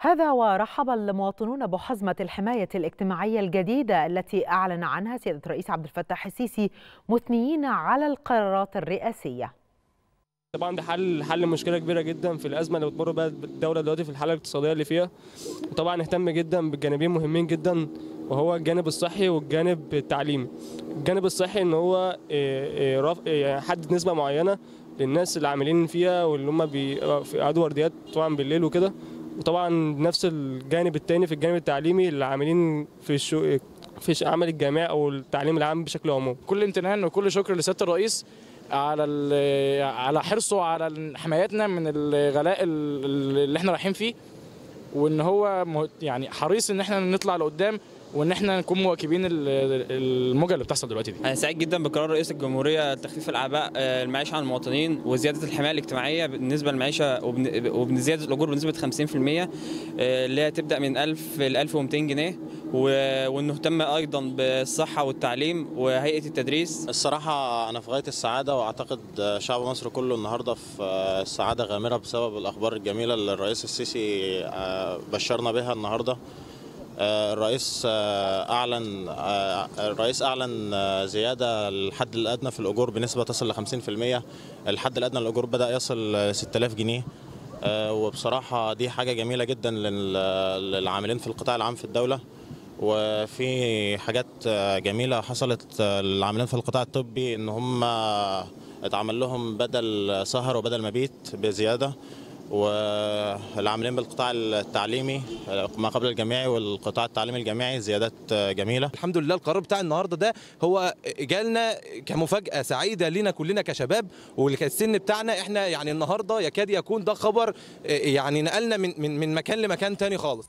هذا ورحب المواطنون بحزمة الحماية الاجتماعية الجديدة التي أعلن عنها سيادة الرئيس عبد الفتاح السيسي مثنيين على القرارات الرئاسية. طبعا ده حل حل مشكلة كبيرة جدا في الأزمة اللي بتمر بها الدولة دلوقتي في الحالة الاقتصادية اللي فيها. وطبعا اهتم جدا بالجانبين مهمين جدا وهو الجانب الصحي والجانب التعليمي. الجانب الصحي إن هو إيه، رف- إيه، حدد نسبة معينة للناس اللي عاملين فيها واللي هم بيقعدوا ورديات طبعا بالليل وكده. وطبعا نفس الجانب التاني في الجانب التعليمي اللي عاملين في الشو في العمل الجامعي أو التعليم العام بشكل عمومي كل امتنان وكل شكر لسيادة الرئيس على على حرصه على حمايتنا من الغلاء ال- اللي إحنا رايحين فيه وإن هو يعني حريص إن إحنا نطلع لقدام وإن إحنا نكون مواكبين ال- الموجة اللي بتحصل دلوقتي دي. أنا سعيد جدا بقرار رئيس الجمهورية تخفيف الأعباء آه، المعيشة عن المواطنين وزيادة الحماية الاجتماعية بالنسبة للمعيشة وبن- وبزيادة الأجور بنسبة 50% آه، اللي هي تبدأ من 1000 ل 1200 جنيه. و- وإنه اهتم أيضا بالصحة والتعليم وهيئة التدريس. الصراحة أنا في غاية السعادة وأعتقد شعب مصر كله النهاردة في سعادة غامرة بسبب الأخبار الجميلة اللي الرئيس السيسي آه، بشرنا بها النهاردة. آه، الرئيس آه، أعلن آه، الرئيس أعلن آه، زيادة الحد الأدنى في الأجور بنسبة تصل ل 50% الحد الأدنى للأجور بدأ يصل ل 6000 جنيه. آه، وبصراحة دي حاجة جميلة جدا لل- للعاملين في القطاع العام في الدولة. وفي حاجات آه، جميلة حصلت آه، للعاملين في القطاع الطبي إن هم اتعمل لهم بدل سهر وبدل مبيت بزيادة. والعاملين بالقطاع التعليمي ما قبل الجامعي والقطاع التعليمي الجامعي زيادات جميلة. الحمد لله القرار بتاع النهارده ده هو جالنا كمفاجأة سعيدة لينا كلنا كشباب والسن بتاعنا إحنا يعني النهارده يكاد يكون ده خبر يعني نقلنا من من من مكان لمكان تاني خالص.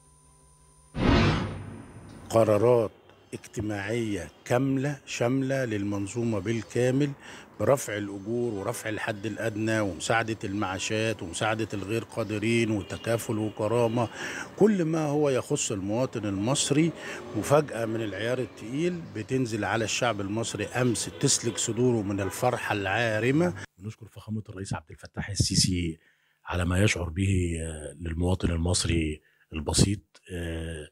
قرارات اجتماعية كاملة شاملة للمنظومة بالكامل برفع الأجور ورفع الحد الأدنى ومساعدة المعاشات ومساعدة الغير قادرين وتكافل وكرامة. كل ما هو يخص المواطن المصري مفاجأة من العيار التقيل بتنزل على الشعب المصري أمس تسلك صدوره من الفرحة العارمة. ونشكر فخامة الرئيس عبد الفتاح السيسي على ما يشعر به آه، للمواطن المصري البسيط. آه،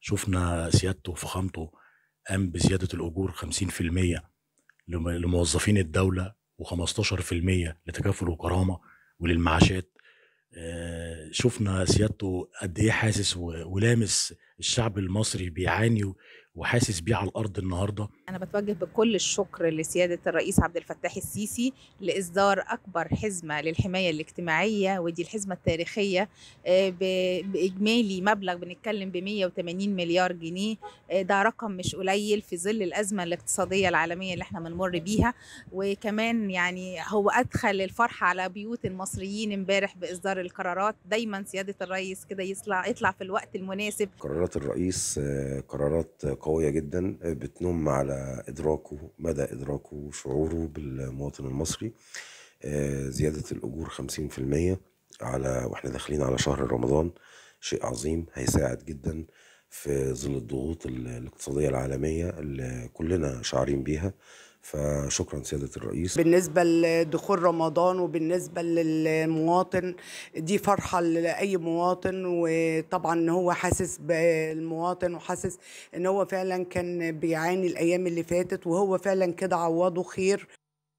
شفنا سيادته وفخامته قام بزيادة الأجور 50% لم- لموظفين الدولة و15% لتكافل وكرامة وللمعاشات. آه، شفنا سيادته قد إيه حاسس ولامس الشعب المصري بيعاني وحاسس بيه على الأرض النهارده. أنا بتوجه بكل الشكر لسيادة الرئيس عبد الفتاح السيسي لإصدار أكبر حزمة للحماية الاجتماعية ودي الحزمة التاريخية آه، ب- بإجمالي مبلغ بنتكلم ب 180 مليار جنيه آه، ده رقم مش قليل في ظل الأزمة الاقتصادية العالمية اللي إحنا بنمر بيها. وكمان يعني هو أدخل الفرحة على بيوت المصريين امبارح بإصدار القرارات. دايما سيادة الرئيس كده يطلع يطلع في الوقت المناسب. قرارات الرئيس آه، قرارات قوية جدا آه، بتنم على إدراكه مدى إدراكه وشعوره بالمواطن المصري آه، زيادة الأجور 50% على وإحنا داخلين على شهر رمضان شيء عظيم هيساعد جدا في ظل الضغوط ال- الاقتصادية العالمية اللي كلنا شعارين بيها. فشكرا سيادة الرئيس. بالنسبة لدخول رمضان وبالنسبة للمواطن دي فرحة لأي مواطن وطبعا هو حاسس بالمواطن وحاسس إن هو فعلا كان بيعاني الأيام اللي فاتت وهو فعلا كده عوضه خير.